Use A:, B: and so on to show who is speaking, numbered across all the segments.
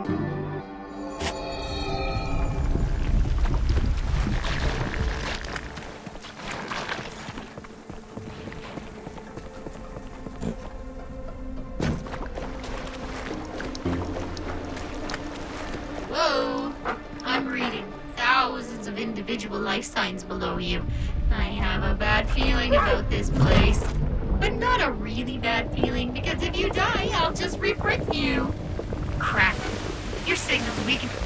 A: Whoa! I'm reading thousands of individual life signs below you. I have a bad feeling about this place. But not a really bad feeling, because if you die, I'll just reprint you. Your signal's weak.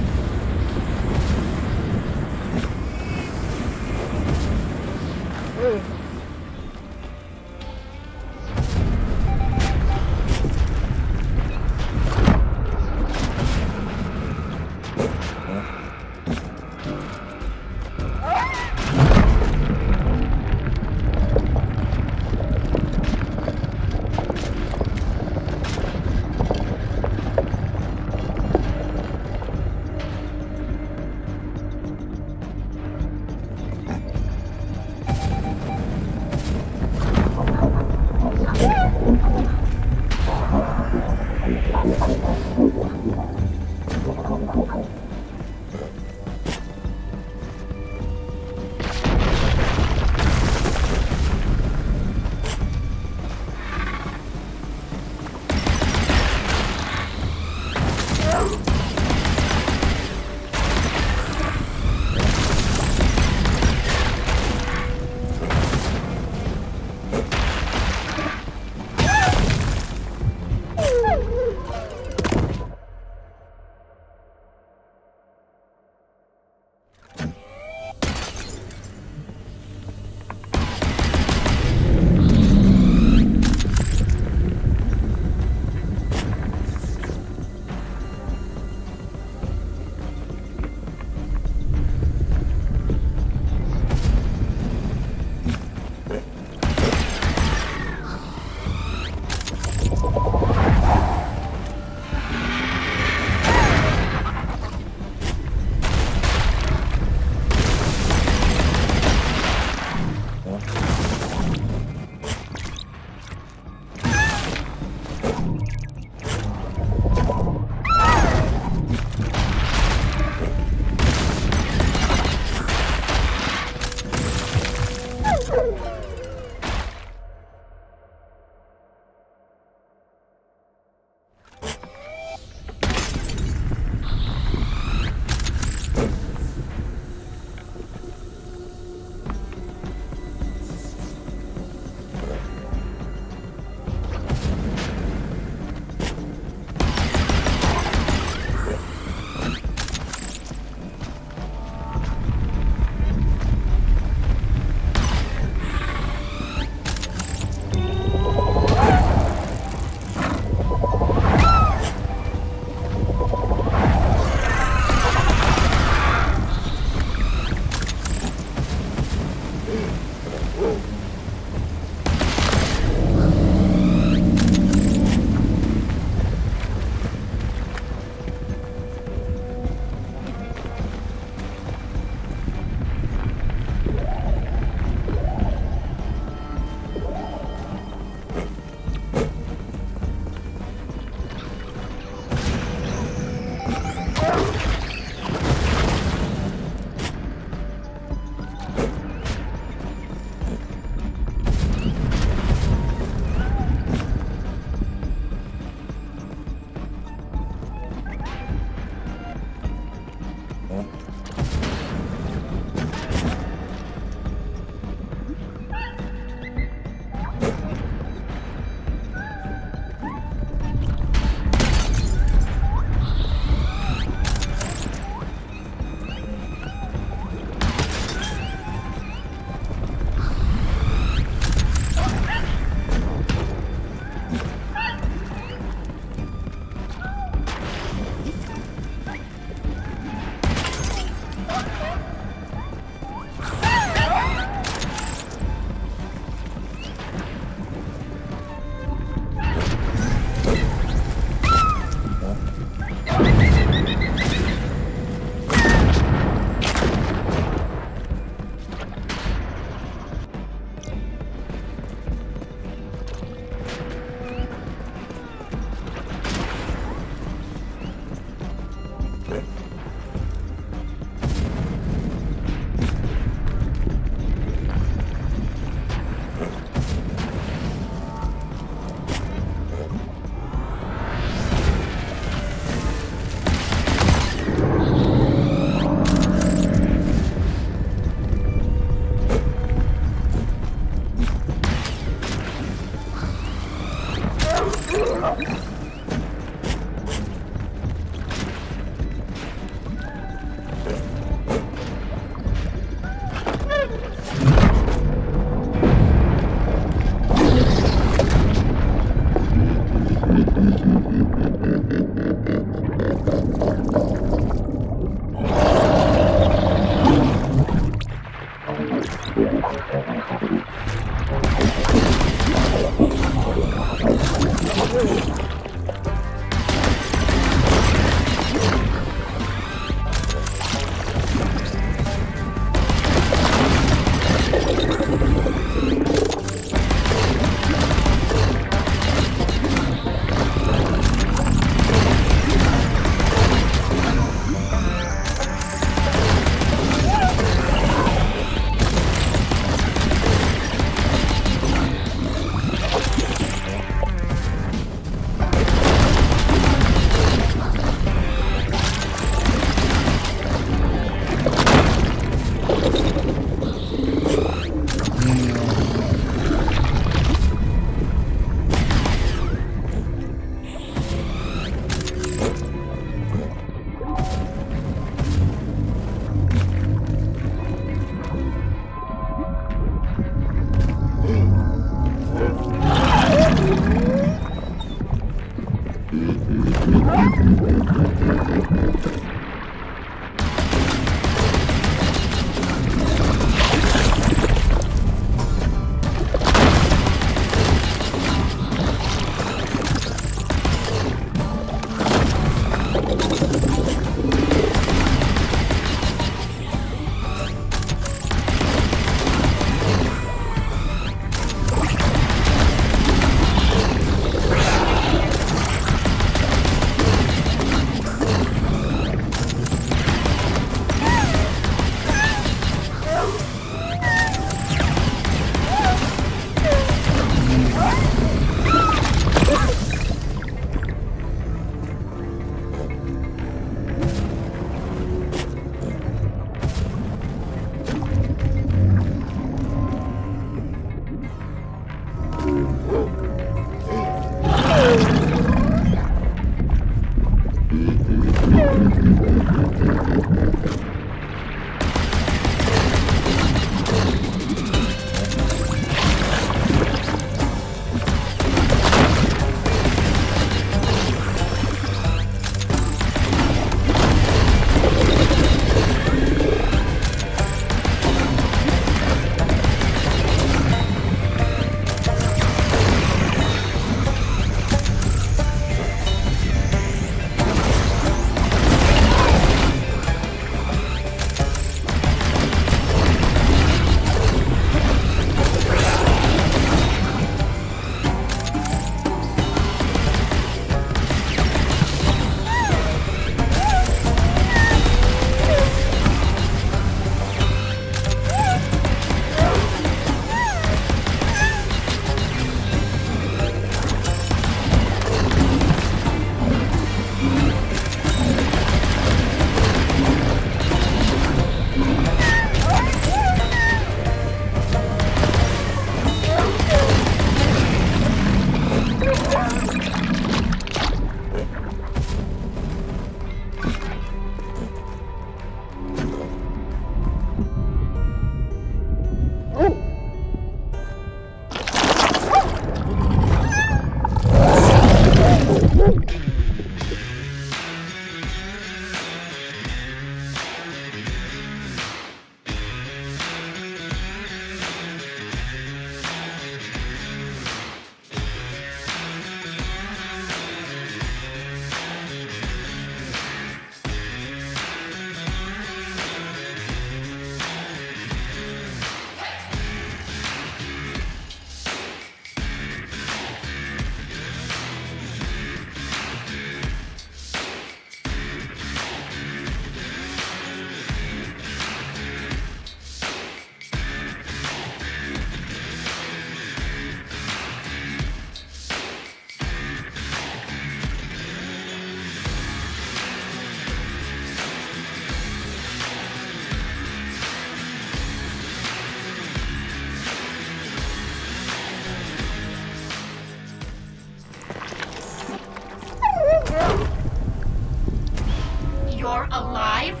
A: Alive?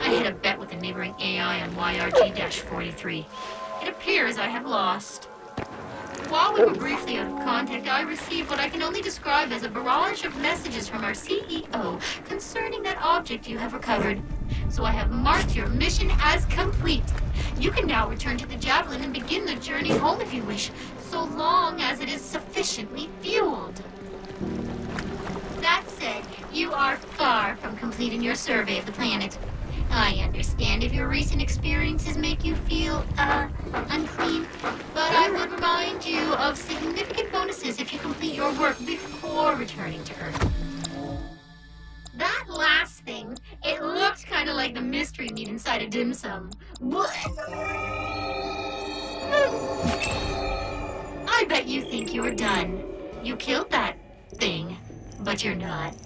A: I had a bet with the neighboring AI on YRG-43. It appears I have lost. While we were briefly out of contact, I received what I can only describe as a barrage of messages from our CEO concerning that object you have recovered. so I have marked your mission as complete. You can now return to the Javelin and begin the journey home if you wish, so long as it is sufficiently fueled. You are far from completing your survey of the planet. I understand if your recent experiences make you feel, uh, unclean, but I would remind you of significant bonuses if you complete your work before returning to Earth. That last thing, it looked kind of like the mystery meat inside a dim sum. I bet you think you're done. You killed that thing, but you're not.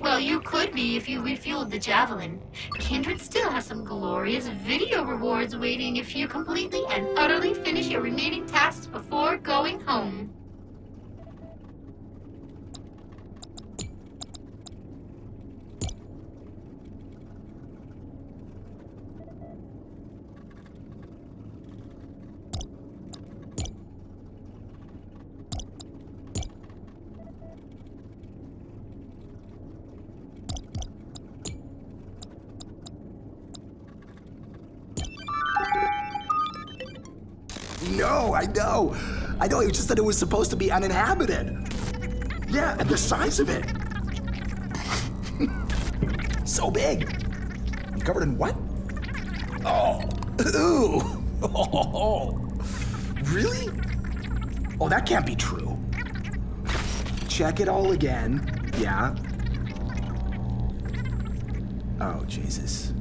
A: Well, you could be if you refueled the Javelin. Kindred still has some glorious video rewards waiting if you completely and utterly finish your remaining tasks before going home.
B: I know. I know, it just that it was supposed to be uninhabited. Yeah, and the size of it. so big. Covered in what? Oh, ooh. Oh, really? Oh, that can't be true. Check it all again. Yeah. Oh, Jesus.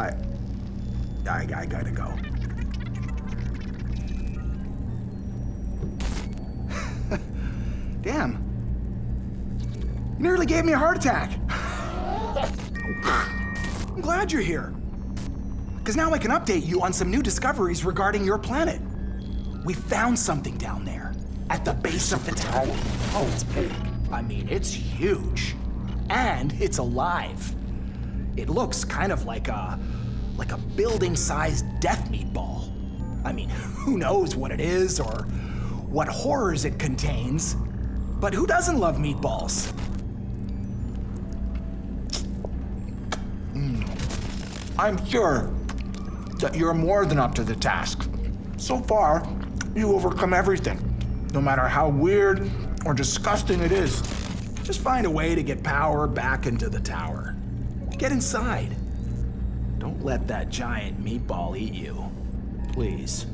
B: I, I, I gotta go. Me a heart attack. I'm glad you're here. Because now I can update you on some new discoveries regarding your planet. We found something down there, at the base of the tower. Oh, it's big. I mean, it's huge. And it's alive. It looks kind of like a, like a building-sized death meatball. I mean, who knows what it is or what horrors it contains, but who doesn't love meatballs? I'm sure that you're more than up to the task. So far, you overcome everything, no matter how weird or disgusting it is. Just find a way to get power back into the tower. Get inside. Don't let that giant meatball eat you. Please.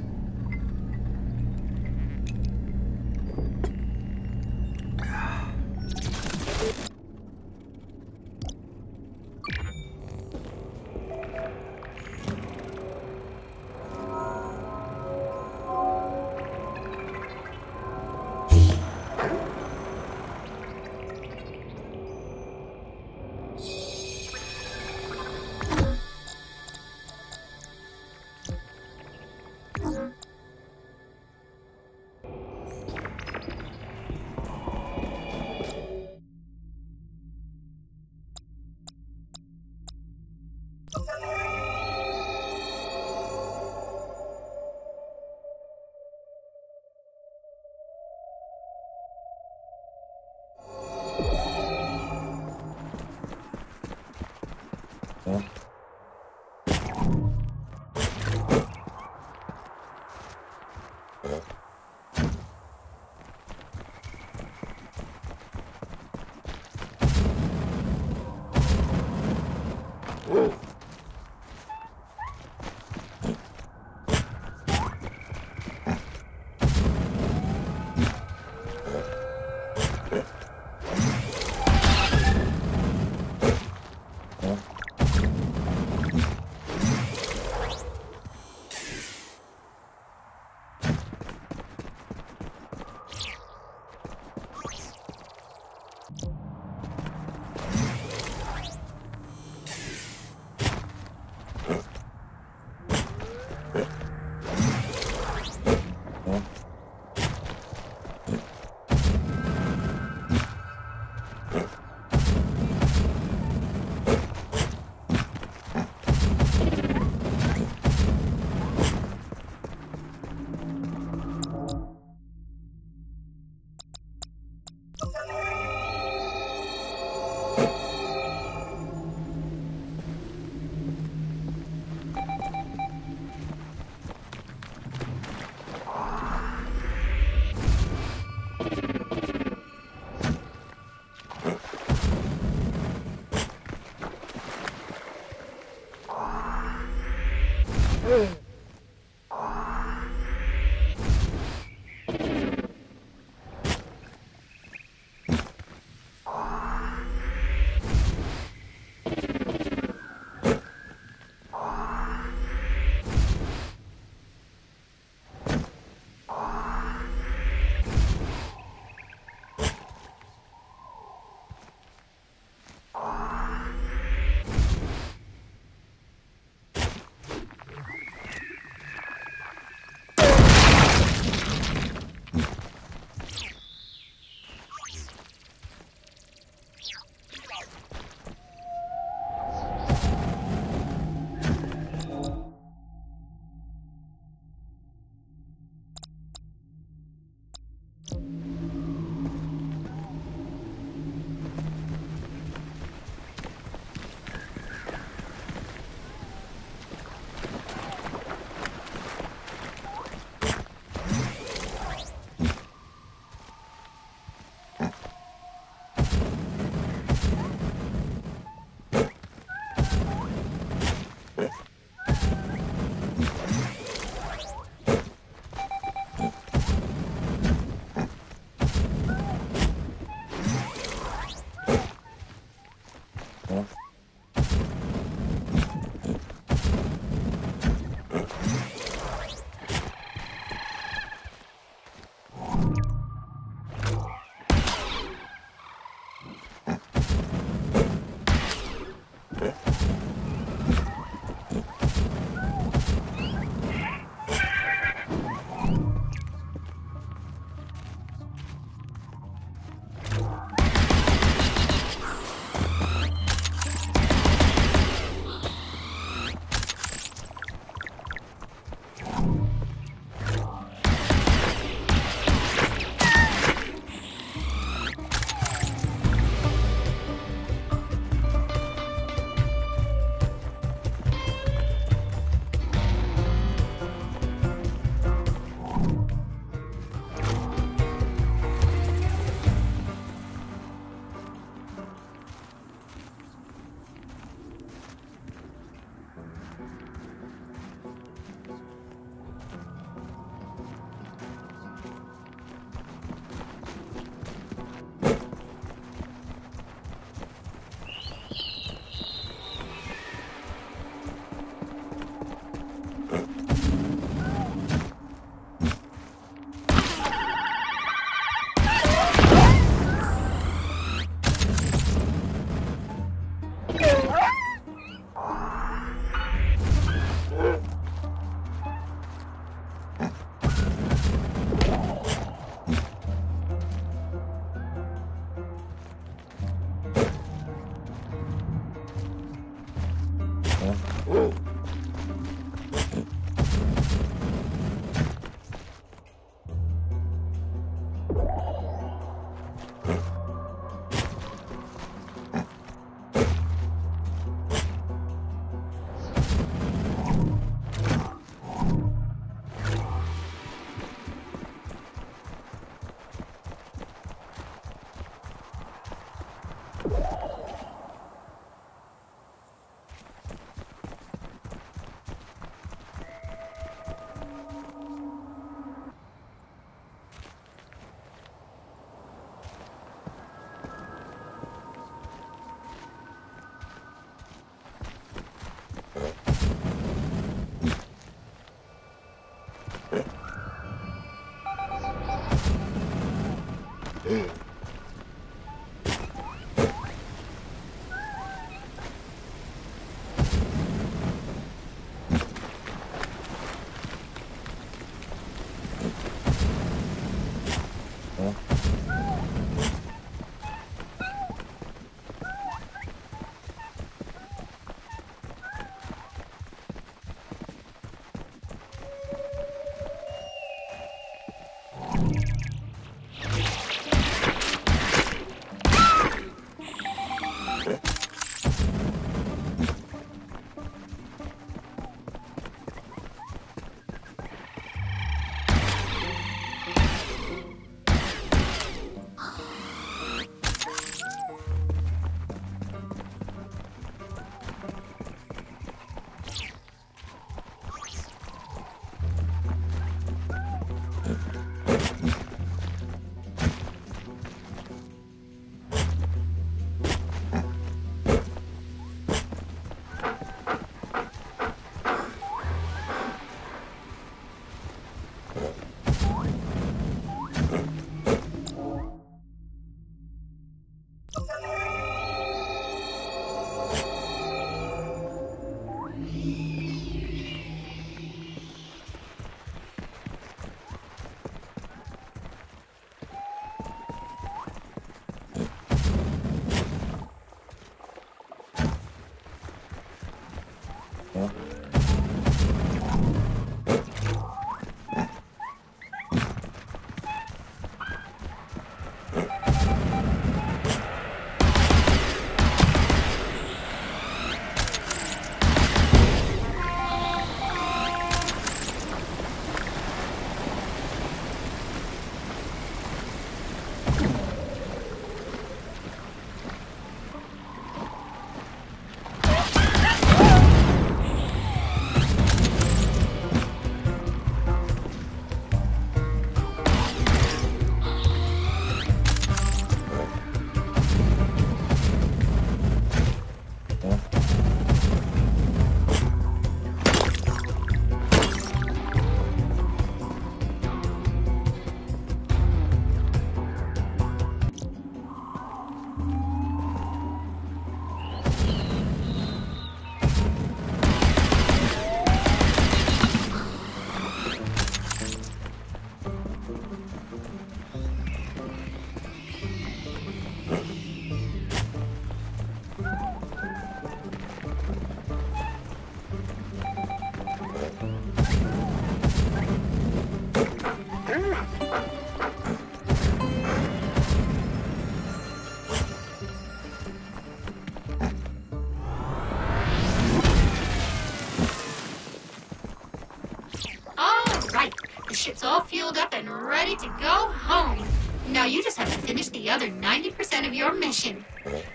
A: Ready to go home. Now you just have to finish the other 90% of your mission.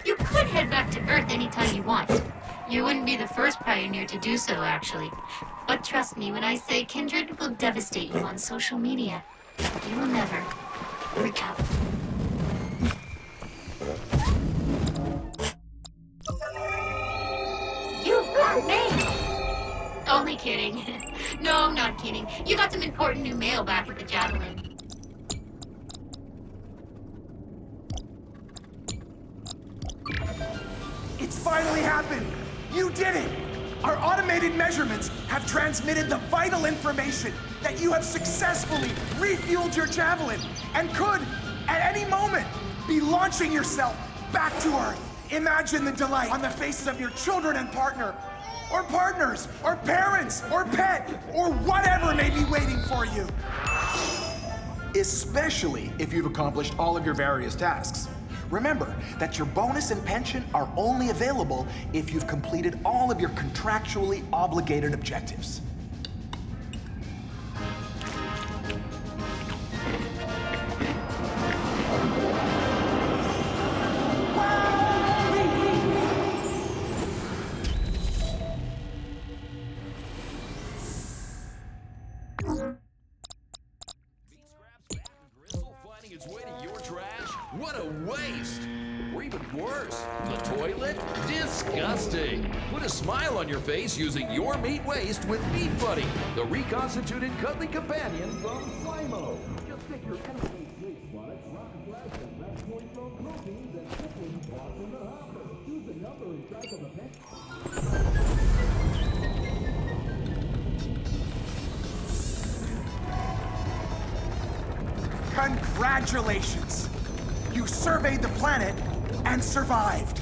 A: You could head back to Earth anytime you want. You wouldn't be the first pioneer to do so, actually. But trust me when I say Kindred will devastate you on social media. You will never recover. You've got mail! Only kidding. no, I'm not kidding. You got some important new mail back with the Javelin.
B: It's finally happened! You did it! Our automated measurements have transmitted the vital information that you have successfully refueled your Javelin and could, at any moment, be launching yourself back to Earth. Imagine the delight on the faces of your children and partner or partners, or parents, or pet, or whatever may be waiting for you. Especially if you've accomplished all of your various tasks. Remember that your bonus and pension are only available if you've completed all of your contractually obligated objectives.
C: Reconstituted cuddly companion from Slimo. Just stick your enemy waste products, rotten flesh, and less point from proteins and pickling spots in the hopper. Choose a number inside of the pack.
B: Congratulations! You surveyed the planet and survived.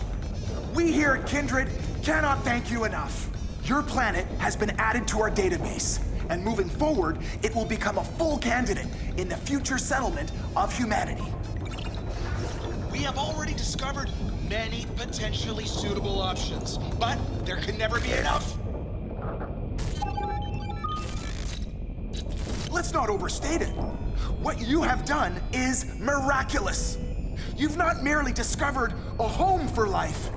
B: We here at Kindred cannot thank you enough. Your planet has been added to our database, and moving forward, it will become a full candidate in the future settlement of humanity.
D: We have already discovered many potentially suitable options, but there can never be enough.
B: Let's not overstate it. What you have done is miraculous. You've not merely discovered a home for life,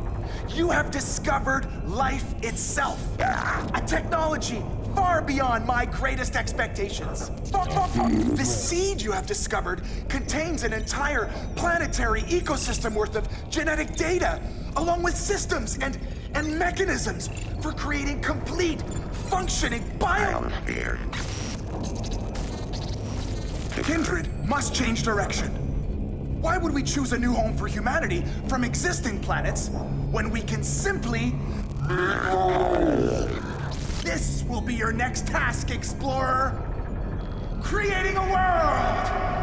B: you have discovered life itself. A technology far beyond my greatest expectations. The seed you have discovered contains an entire planetary ecosystem worth of genetic data, along with systems and, and mechanisms for creating complete, functioning biosphere. Kindred must change direction. Why would we choose a new home for humanity from existing planets when we can simply. This will be your next task, Explorer! Creating a world!